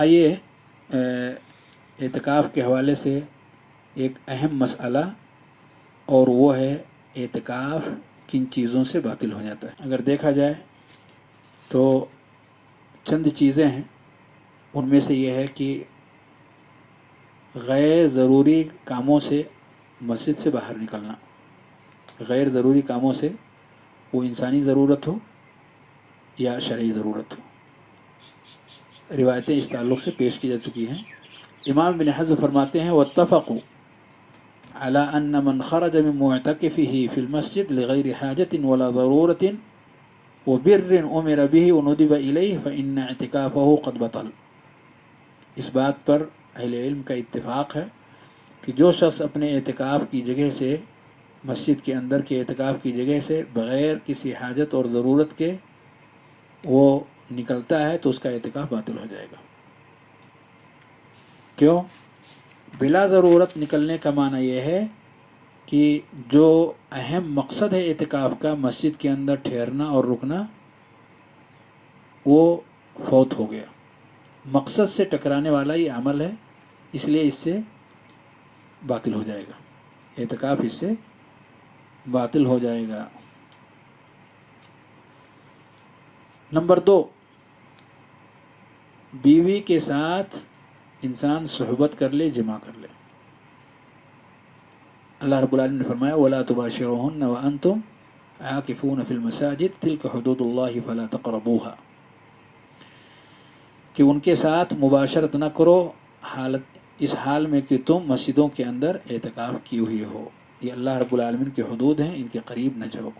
आइए एतकाफ़ के हवाले से एक अहम मसला और वो है एतकाफ़ किन चीज़ों से बातिल हो जाता है। अगर देखा जाए तो चंद चीज़ें हैं। उनमें से ये है कि गैर ज़रूरी कामों से मस्जिद से बाहर निकलना। गैर ज़रूरी कामों से वो इंसानी ज़रूरत हो या शरय ज़रूरत हो। रिवायतें इस ताल्लुक़ से पेश की जा चुकी हैं। इमाम बिन हज़ फरमाते हैं वतफ़ु अला अन मन खरज में मुतकफ़ी फ़िल मस्जिद लगैर हाजत वला ज़रूरत व बिर उमर बिही वनुदिब इतिकाफ़हु क़द बतल। इस बात पर अहले इल्म का इत्तेफाक है कि जो शख्स अपने एतकाफ़ की जगह से, मस्जिद के अंदर के एतकाफ़ की जगह से बग़ैर किसी हाजत और ज़रूरत के, वो निकलता है तो उसका एतकाफ़ बातिल हो जाएगा। क्यों? बिला ज़रूरत निकलने का माना यह है कि जो अहम मकसद है एतकाफ़ का, मस्जिद के अंदर ठहरना और रुकना, वो फौत हो गया। मकसद से टकराने वाला ये अमल है, इसलिए इससे बातिल हो जाएगा। एतकाफ़ इससे बातिल हो जाएगा। नंबर दो बीवी के साथ इंसान सहबत कर ले, जमा कर ले। अल्लाह रब्बुल आलमीन ने फरमाया, वला तुबाशिरुहुन्न व अंतुम आकिफून फिल मसाजिद, तिल्क हुदूदुल्लाहि फला तक़रबूहा। कि उनके साथ मुबाशरत न करो, हालत, इस हाल में कि तुम मस्जिदों के अंदर एतकाफ़ की हुई हो। ये अल्लाह रब्बुल आलमीन के हदूद हैं, इनके करीब न जाओ।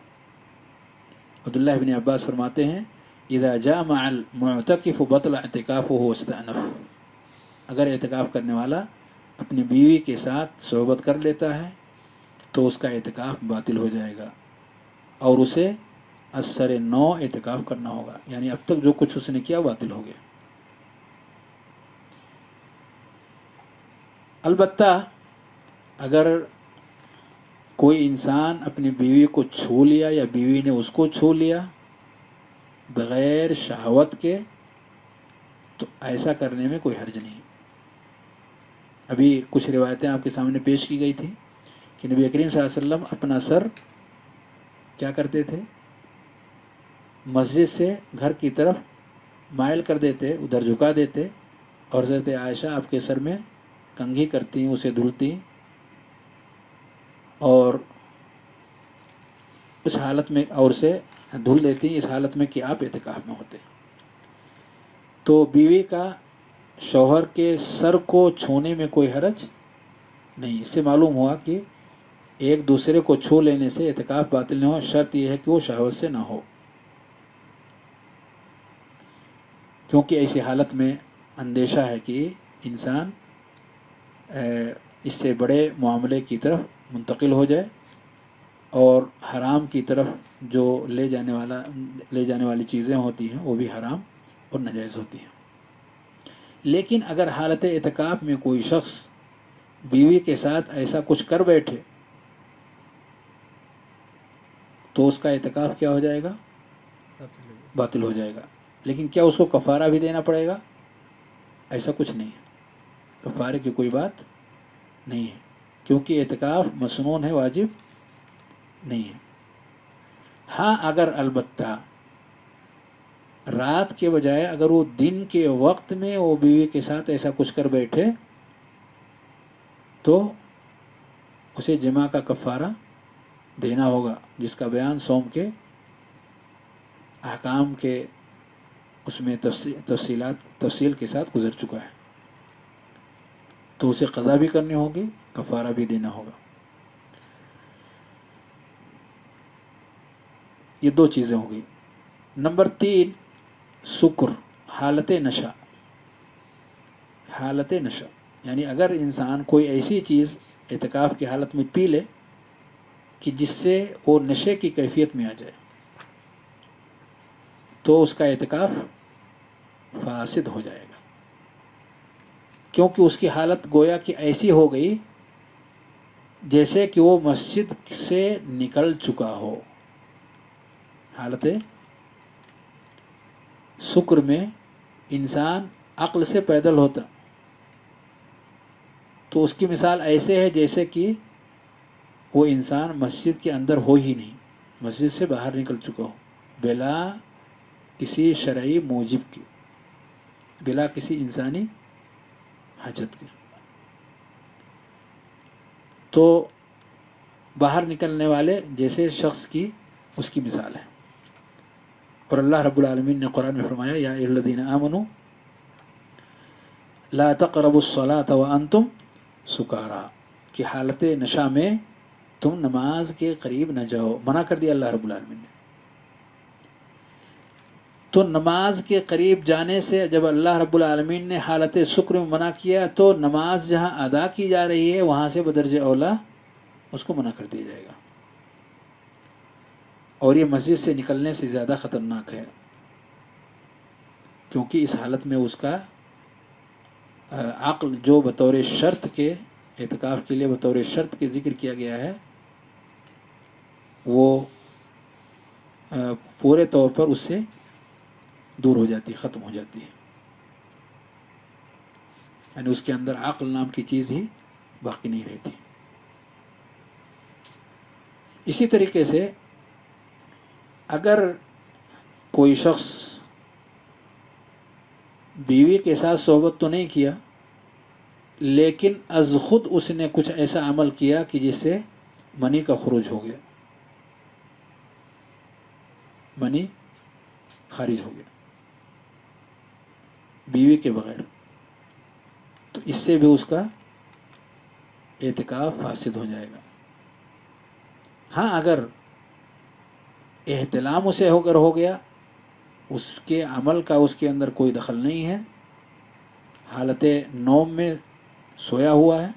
अब्दुल्लाह बिन अब्बास फरमाते हैं इदा जा मल मतकफ़ बतल एतकाफ़ हो वस्तनफ़ अगर एतकाफ़ करने वाला अपनी बीवी के साथ सोहबत कर लेता है तो उसका एतकाफ़ बातिल हो जाएगा और उसे असर नौ एतकाफ़ करना होगा यानी अब तक जो कुछ उसने किया बातिल हो गया अलबत्ता अगर कोई इंसान अपनी बीवी को छू लिया या बीवी ने उसको छू लिया बग़ैर शहावत के तो ऐसा करने में कोई हर्ज नहीं। अभी कुछ रिवायतें आपके सामने पेश की गई थी कि नबी करीम वसल्लम अपना सर क्या करते थे? मस्जिद से घर की तरफ़ मायल कर देते, उधर झुका देते और हज़रत आयशा आपके सर में कंघी करती, उसे धुलती और उस हालत में और से धुल देती हैं इस हालत में कि आप एहतिकाफ में होते तो बीवी का शौहर के सर को छूने में कोई हरज नहीं। इससे मालूम हुआ कि एक दूसरे को छू लेने से एहतिकाफ बातिल नहीं हो, शर्त यह है कि वो शहवत से ना हो। क्योंकि ऐसी हालत में अंदेशा है कि इंसान इससे बड़े मामले की तरफ़ मुंतकिल हो जाए। और हराम की तरफ़ जो ले जाने वाला, ले जाने वाली चीज़ें होती हैं, वो भी हराम और नजायज़ होती हैं। लेकिन अगर हालत एतकाफ़ में कोई शख्स बीवी के साथ ऐसा कुछ कर बैठे तो उसका एतकाफ़ क्या हो जाएगा? बातिल हो जाएगा। लेकिन क्या उसको कफ़ारा भी देना पड़ेगा? ऐसा कुछ नहीं है। कफ़ारे की कोई बात नहीं है। क्योंकि एतकाफ़ मसनून है, वाजिब नहीं है। हाँ अगर अलबत्ता, रात के बजाय अगर वो दिन के वक्त में वो बीवी के साथ ऐसा कुछ कर बैठे तो उसे जमा का कफ़ारा देना होगा, जिसका बयान सोम के अहकाम के उसमें तफसीलात, तफसील के साथ गुजर चुका है। तो उसे कज़ा भी करनी होगी, कफ़ारा भी देना होगा। ये दो चीज़ें हो गई। नंबर तीन, शुक्र, हालत नशा। हालत नशा। यानी अगर इंसान कोई ऐसी चीज़ एतकाफ़ की हालत में पी ले कि जिससे वो नशे की कैफियत में आ जाए तो उसका एतकाफ़ फासिद हो जाएगा। क्योंकि उसकी हालत गोया कि ऐसी हो गई जैसे कि वो मस्जिद से निकल चुका हो। हालत शुक्र में इंसान अक्ल से पैदल होता। तो उसकी मिसाल ऐसे है जैसे कि वो इंसान मस्जिद के अंदर हो ही नहीं। मस्जिद से बाहर निकल चुका हो। बिला किसी शरई मूजिब की। बिला किसी इंसानी हजत के। तो बाहर निकलने वाले जैसे शख्स की उसकी मिसाल है। और अल्लाह रब्बुल आलमीन ने कुरान में फरमाया, या अल्लज़ीना आमनु, ला तक़रबुस्सलात व अंतुम सुकारा. कि हालत नशा में तुम नमाज़ के करीब न जाओ। मना कर दिया अल्लाह रब्बुल आलमीन ने। तो नमाज़ के करीब जाने से जब अल्लाह रब्बुल आलमीन ने हालत शुक्र में मना किया तो नमाज़ जहाँ अदा की जा रही है, वहाँ से बदरज औला उसको मना कर दिया जाएगा। और ये मस्जिद से निकलने से ज़्यादा ख़तरनाक है, क्योंकि इस हालत में उसका अक्ल जो बतौर शर्त के एतकाफ़ के लिए बतौर शर्त के ज़िक्र किया गया है, वो पूरे तौर पर उससे दूर हो जाती है ख़त्म हो जाती है। यानी उसके अंदर अक्ल नाम की चीज़ ही बाकी नहीं रहती। इसी तरीके से अगर कोई शख्स बीवी के साथ सोहबत तो नहीं किया, लेकिन अज खुद उसने कुछ ऐसा अमल किया कि जिससे मनी का खरूज हो गया। मनी खारिज हो गया। बीवी के बगैर। तो इससे भी उसका एहतिकाफ फासिद हो जाएगा। हाँ अगर एहतलाम उसे होकर हो गया। उसके अमल का उसके अंदर कोई दखल नहीं है। हालत नोम में सोया हुआ है।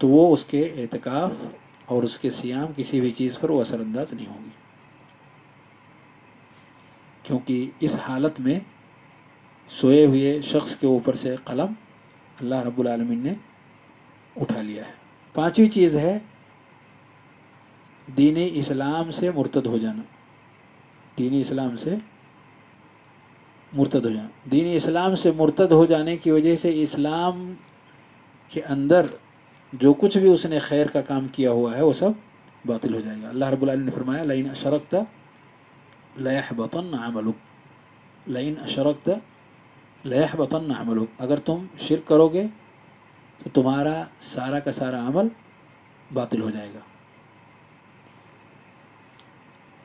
तो वो उसके एहतिकाफ और उसके सियाम किसी भी चीज़ पर वो असरअंदाज नहीं होगी। क्योंकि इस हालत में सोए हुए शख्स के ऊपर से कलम अल्लाह रब्बुल आलमीन ने उठा लिया है। पांचवी चीज़ है दीन इस्लाम से मुर्तद हो जाना। दीन इस्लाम से मुर्तद हो जाना। दीन इस्लाम से मुर्तद हो जाने की वजह से इस्लाम के अंदर जो कुछ भी उसने खैर का काम किया हुआ है, वो सब बातिल हो जाएगा। अल्लाह रब्बुल ने फरमाया, लाइन अशरकता लयहबतन अमलुक। लाइन अशरकता लयहबतन अमलुक। अगर तुम शिरक करोगे तो तुम्हारा सारा का सारा अमल बातिल हो जाएगा।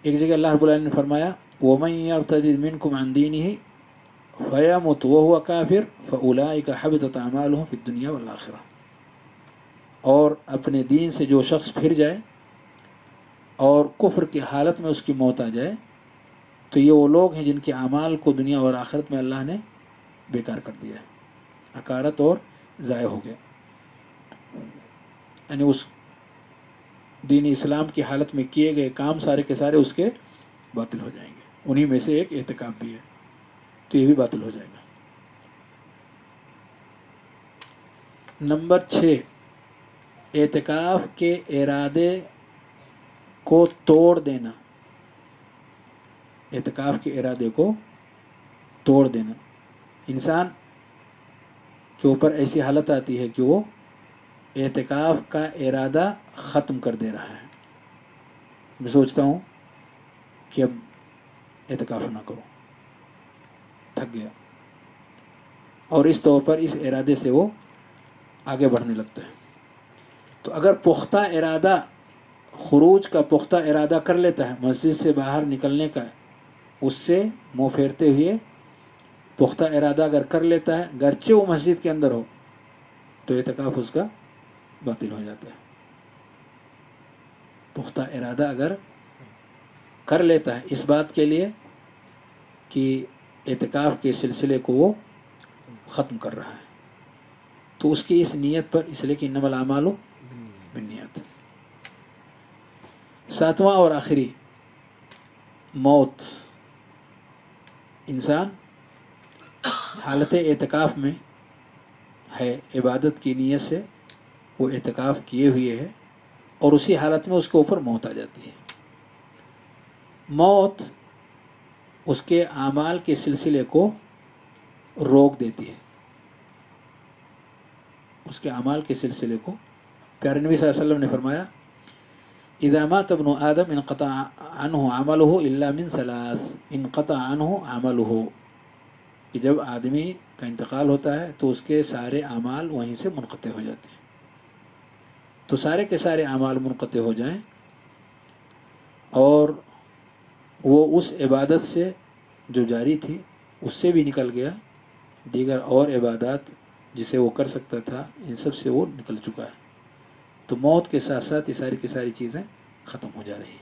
एक जगह अल्लाह आलमीन ने फरमाया, वमन यर्तदिद मिनकुम अन दीनिही, फयमुत वहुव काफिर, फउलाइका हबतत अमालुहुम फिद दुनिया वल आखिरह और अपने दीन से जो शख्स फिर जाए और कुफ्र की हालत में उसकी मौत आ जाए तो ये वो लोग हैं जिनके अमाल को दुनिया और आखिरत में अल्लाह ने बेकार कर दिया अकारत और ज़ाय हो गया। यानी उस दीन इस्लाम की हालत में किए गए काम सारे के सारे उसके बातिल हो जाएँगे। उन्हीं में से एक एहतिकाब भी है। तो ये भी बातिल हो जाएगा। नंबर छः एतकाफ़ के इरादे को तोड़ देना। एतकाफ़ के इरादे को तोड़ देना। इंसान के ऊपर ऐसी हालत आती है कि वो एहतिकाफ़ का इरादा ख़त्म कर दे रहा है। मैं सोचता हूँ कि अब एहतिकाफ़ ना करो। थक गया। और इस तौर पर इस इरादे से वो आगे बढ़ने लगता है। तो अगर पुख्ता इरादा, खरूज का पुख्ता इरादा कर लेता है, मस्जिद से बाहर निकलने का, उससे मुँह फेरते हुए पुख्ता इरादा अगर कर लेता है, गरचे वो मस्जिद के अंदर हो तो एतकाफ़ उसका बातिल हो जाता है। पुख्ता इरादा अगर कर लेता है इस बात के लिए कि एतकाफ़ के सिलसिले को वो ख़त्म कर रहा है तो उसकी इस नीयत पर इसलिए कि नमल आमालो बिनियत सातवां और आखिरी, मौत। इंसान हालत एतकाफ़ में है, इबादत की नीयत से वो एतकाफ़ किए हुए है और उसी हालत में उसके ऊपर मौत आ जाती है। मौत उसके आमाल के सिलसिले को रोक देती है। उसके अमाल के सिलसिले को प्यारे नबी वसल्लम ने फरमाया इदामा तबन आदम इनक़ता अनहु अमल हो मिन सलास, इनक़ता अनहु अमल हो कि जब आदमी का इंतकाल होता है तो उसके सारे अमाल वहीं से मुनक़ हो जाते हैं। तो सारे के सारे अमाल मुनक़ हो जाएँ और वो उस इबादत से जो जारी थी, उससे भी निकल गया। दीगर और इबादत जिसे वो कर सकता था, इन सबसे वो निकल चुका है। तो मौत के साथ साथ ये सारी की सारी चीज़ें ख़त्म हो जा रही हैं।